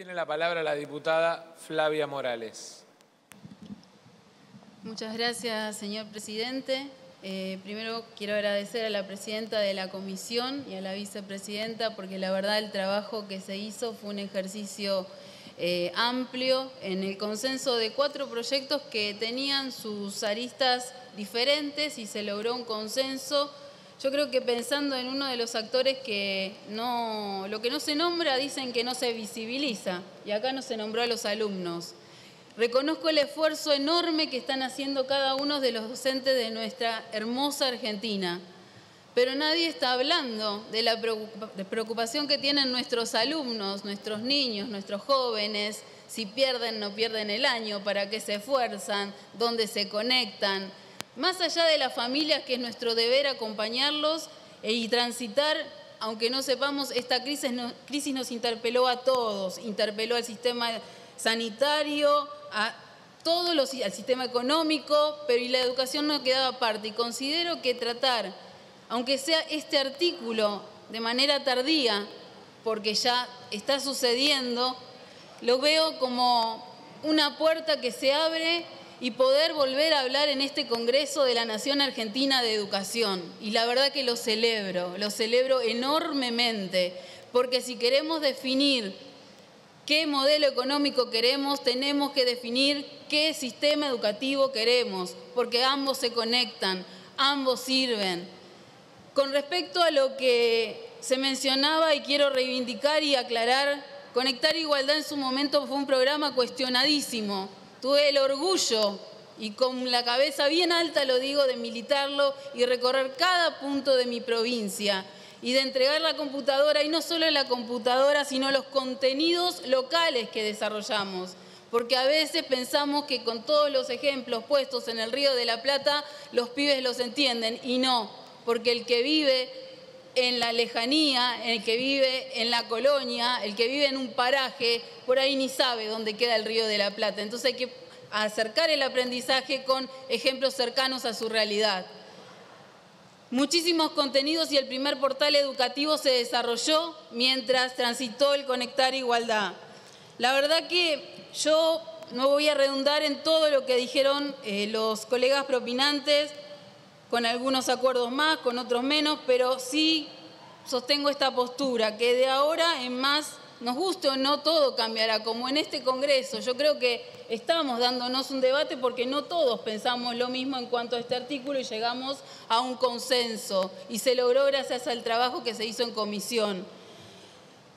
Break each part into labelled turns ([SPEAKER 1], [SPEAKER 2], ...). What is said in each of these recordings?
[SPEAKER 1] Tiene la palabra la diputada Flavia Morales.
[SPEAKER 2] Muchas gracias, señor presidente. Eh, primero quiero agradecer a la presidenta de la comisión y a la vicepresidenta porque la verdad el trabajo que se hizo fue un ejercicio eh, amplio en el consenso de cuatro proyectos que tenían sus aristas diferentes y se logró un consenso. Yo creo que pensando en uno de los actores que no, lo que no se nombra dicen que no se visibiliza y acá no se nombró a los alumnos. Reconozco el esfuerzo enorme que están haciendo cada uno de los docentes de nuestra hermosa Argentina, pero nadie está hablando de la preocupación que tienen nuestros alumnos, nuestros niños, nuestros jóvenes, si pierden, no pierden el año, para qué se esfuerzan, dónde se conectan. Más allá de las familias, que es nuestro deber acompañarlos e y transitar, aunque no sepamos, esta crisis, crisis nos interpeló a todos, interpeló al sistema sanitario, a todos los, al sistema económico, pero y la educación no quedaba aparte. Y considero que tratar, aunque sea este artículo de manera tardía, porque ya está sucediendo, lo veo como una puerta que se abre y poder volver a hablar en este Congreso de la Nación Argentina de Educación. Y la verdad que lo celebro, lo celebro enormemente, porque si queremos definir qué modelo económico queremos, tenemos que definir qué sistema educativo queremos, porque ambos se conectan, ambos sirven. Con respecto a lo que se mencionaba y quiero reivindicar y aclarar, Conectar Igualdad en su momento fue un programa cuestionadísimo. Tuve el orgullo y con la cabeza bien alta lo digo de militarlo y recorrer cada punto de mi provincia y de entregar la computadora, y no solo la computadora, sino los contenidos locales que desarrollamos. Porque a veces pensamos que con todos los ejemplos puestos en el Río de la Plata, los pibes los entienden, y no, porque el que vive en la lejanía, el que vive en la colonia, el que vive en un paraje, por ahí ni sabe dónde queda el Río de la Plata. Entonces hay que acercar el aprendizaje con ejemplos cercanos a su realidad muchísimos contenidos y el primer portal educativo se desarrolló mientras transitó el Conectar Igualdad. La verdad que yo no voy a redundar en todo lo que dijeron eh, los colegas propinantes, con algunos acuerdos más, con otros menos, pero sí sostengo esta postura, que de ahora en más nos guste o no, todo cambiará, como en este Congreso. Yo creo que estamos dándonos un debate porque no todos pensamos lo mismo en cuanto a este artículo y llegamos a un consenso y se logró gracias al trabajo que se hizo en comisión.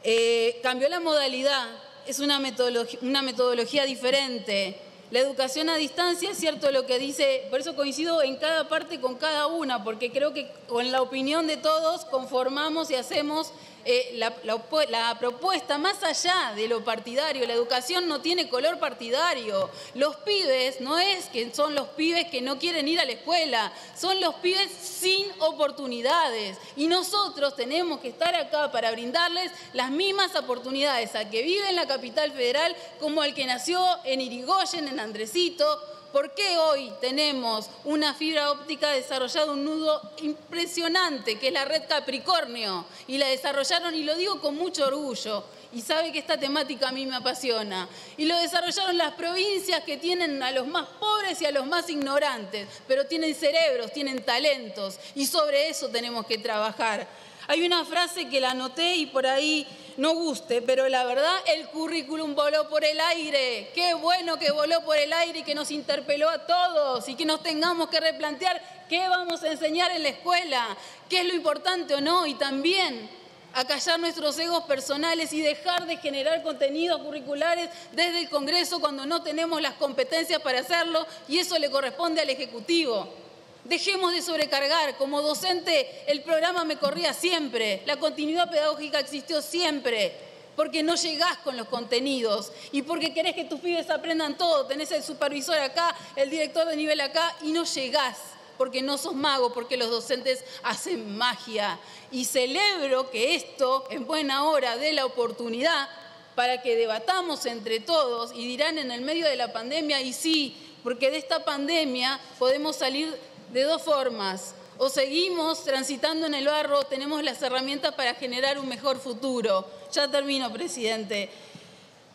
[SPEAKER 2] Eh, cambió la modalidad, es una metodología, una metodología diferente. La educación a distancia es cierto lo que dice, por eso coincido en cada parte con cada una, porque creo que con la opinión de todos conformamos y hacemos eh, la, propuesta, más allá de lo partidario, la educación no tiene color partidario. Los pibes no es que son los pibes que no quieren ir a la escuela, son los pibes sin oportunidades. Y nosotros tenemos que estar acá para brindarles las mismas oportunidades al que vive en la capital federal como al que nació en Irigoyen, en Andresito, ¿Por qué hoy tenemos una fibra óptica desarrollada, un nudo impresionante, que es la red Capricornio? Y la desarrollaron, y lo digo con mucho orgullo, y sabe que esta temática a mí me apasiona. Y lo desarrollaron las provincias que tienen a los más pobres y a los más ignorantes, pero tienen cerebros, tienen talentos, y sobre eso tenemos que trabajar. Hay una frase que la anoté y por ahí no guste, pero la verdad el currículum voló por el aire. Qué bueno que voló por el aire y que nos interpeló a todos y que nos tengamos que replantear qué vamos a enseñar en la escuela, qué es lo importante o no y también acallar nuestros egos personales y dejar de generar contenidos curriculares desde el Congreso cuando no tenemos las competencias para hacerlo y eso le corresponde al Ejecutivo. Dejemos de sobrecargar. Como docente, el programa me corría siempre. La continuidad pedagógica existió siempre. Porque no llegás con los contenidos y porque querés que tus pibes aprendan todo. Tenés el supervisor acá, el director de nivel acá y no llegás porque no sos mago, porque los docentes hacen magia. Y celebro que esto, en buena hora, dé la oportunidad para que debatamos entre todos y dirán en el medio de la pandemia, y sí, porque de esta pandemia podemos salir de dos formas. O seguimos transitando en el barro, tenemos las herramientas para generar un mejor futuro. Ya termino, presidente.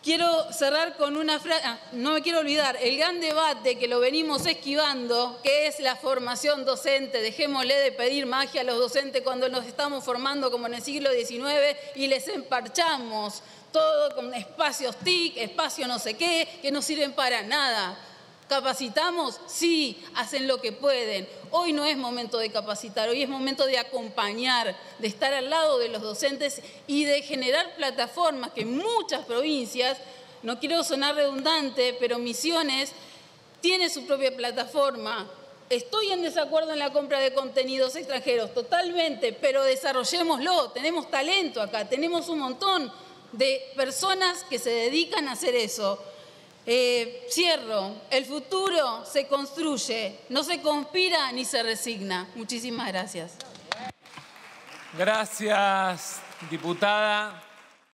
[SPEAKER 2] quiero cerrar con una frase, ah, no me quiero olvidar, el gran debate que lo venimos esquivando, que es la formación docente. Dejémosle de pedir magia a los docentes cuando nos estamos formando como en el siglo XIX y les emparchamos todo con espacios TIC, espacios no sé qué, que no sirven para nada. ¿Capacitamos? Sí, hacen lo que pueden. Hoy no es momento de capacitar, hoy es momento de acompañar, de estar al lado de los docentes y de generar plataformas que muchas provincias, no quiero sonar redundante, pero Misiones tiene su propia plataforma. Estoy en desacuerdo en la compra de contenidos extranjeros, totalmente, pero desarrollémoslo. Tenemos talento acá, tenemos un montón de personas que se dedican a hacer eso. Eh, cierro, el futuro se construye, no se conspira ni se resigna. Muchísimas gracias.
[SPEAKER 1] Gracias, diputada.